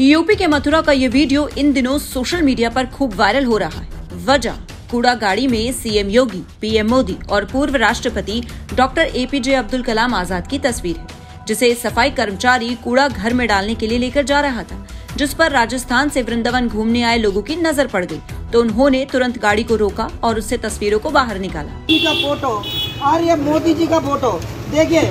UP के मथुरा का ये वीडियो इन दिनों सोशल मीडिया पर खूब वायरल हो रहा है। वजह कूड़ा गाड़ी में सीएम योगी पीएम मोदी और पूर्व राष्ट्रपति डॉक्टर एपीजे अब्दुल कलाम आज़ाद की तस्वीर है जिसे सफ़ाई कर्मचारी कूड़ा घर में डालने के लिए लेकर जा रहा था जिस पर राजस्थान से वृंदावन घूमने आए लोगों की नज़र पड़ गई। तो उन्होंने तुरंत गाड़ी को रोका और उससे तस्वीरों को बाहर निकाला। जी का फ़ोटो और ये मोदी जी का फ़ोटो देखिए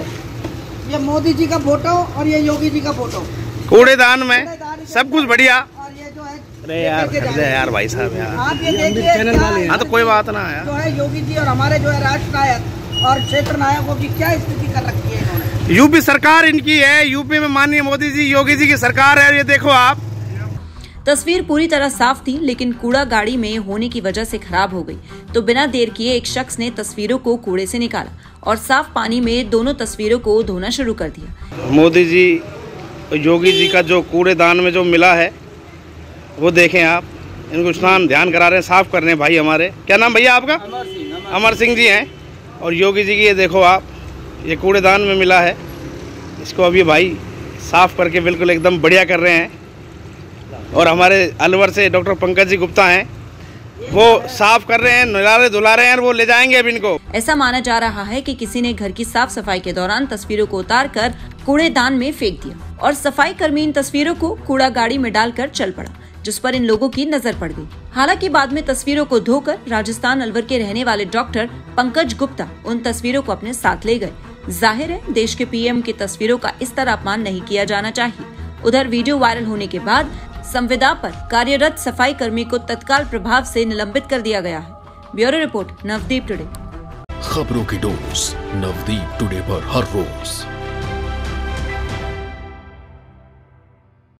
ये मोदी जी का फ़ोटो और ये योगी जी का फ़ोटो। कूड़ेदान में? सब कुछ बढ़िया। और ये जो है अरे यार। यार भाई साहब यार। आप ये देखिए हाँ। तो कोई बात ना यार। जो है योगी जी और हमारे जो है राष्ट्र नायक और क्षेत्र नायकों की क्या स्थिति कर रखी है इन्होंने? यूपी सरकार इनकी है यूपी में माननीय मोदी जी योगी जी की सरकार है ये देखो आप। तस्वीर पूरी तरह साफ़ थी लेकिन कूड़ा गाड़ी में होने की वजह से खराब हो गई। तो बिना देर किए एक शख्स ने तस्वीरों को कूड़े से निकाला और साफ़ पानी में दोनों तस्वीरों को धोना शुरू कर दिया। मोदी जी योगी जी का जो कूड़ेदान में जो मिला है वो देखें आप। इनको स्नान ध्यान करा रहे हैं साफ़ कर रहे हैं भाई हमारे। क्या नाम भैया आपका? अमर सिंह जी हैं। और योगी जी की ये देखो आप ये कूड़ेदान में मिला है। इसको अभी भाई साफ़ करके बिल्कुल एकदम बढ़िया कर रहे हैं। और हमारे अलवर से डॉक्टर पंकज जी गुप्ता हैं। वो साफ़ कर रहे हैं नला रहे धुला रहे हैं और वो ले जाएँगे अब इनको। ऐसा माना जा रहा है कि किसी ने घर की साफ़ सफ़ाई के दौरान तस्वीरों को उतार कर कूड़ेदान में फेंक दिया और सफ़ाई कर्मी इन तस्वीरों को कूड़ा गाड़ी में डालकर चल पड़ा, जिस पर इन लोगों की नज़र पड़ गई। हालाँकि बाद में तस्वीरों को धोकर राजस्थान अलवर के रहने वाले डॉक्टर पंकज गुप्ता उन तस्वीरों को अपने साथ ले गए। ज़ाहिर है, देश के पीएम की तस्वीरों का इस तरह अपमान नहीं किया जाना चाहिए। उधर वीडियो वायरल होने के बाद संविदा पर कार्यरत सफ़ाई कर्मी को तत्काल प्रभाव से निलंबित कर दिया गया है। Bureau report, Navdeep today. खबरों की डोज नवदीप टुडे पर हर रोज।